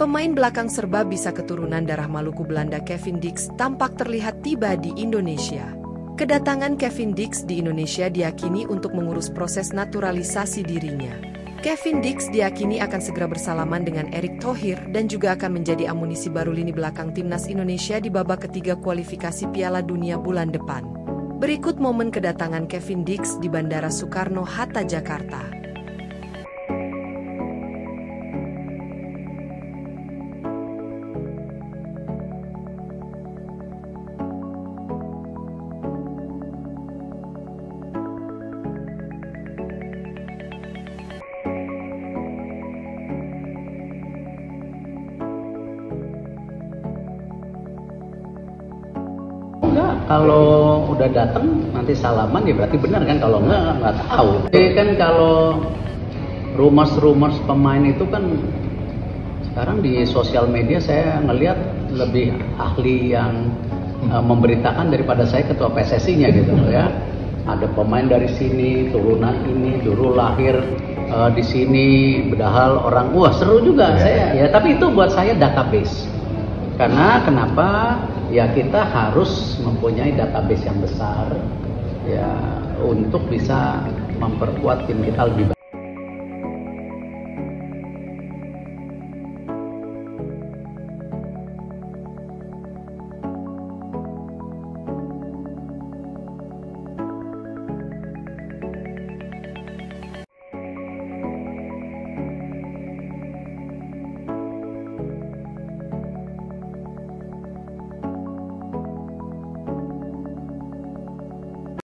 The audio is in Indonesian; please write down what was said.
Pemain belakang serba bisa keturunan darah Maluku Belanda Kevin Dix tampak terlihat tiba di Indonesia. Kedatangan Kevin Dix di Indonesia diakini untuk mengurus proses naturalisasi dirinya. Kevin Dix diakini akan segera bersalaman dengan Erick Thohir dan juga akan menjadi amunisi baru lini belakang timnas Indonesia di babak ketiga kualifikasi Piala Dunia bulan depan. Berikut momen kedatangan Kevin Dix di Bandara Soekarno-Hatta, Jakarta. Kalau udah datang nanti salaman ya berarti benar kan? Kalau enggak nggak tahu. Jadi kan kalau rumors-rumors pemain itu kan sekarang di sosial media saya ngelihat lebih ahli yang uh, memberitakan daripada saya ketua PSSI-nya gitu ya. Ada pemain dari sini turunan ini dulu lahir uh, di sini bedahal orang wah seru juga Ya, saya. Ya tapi itu buat saya database karena kenapa? Ya kita harus mempunyai database yang besar ya untuk bisa memperkuat tim kita lebih baik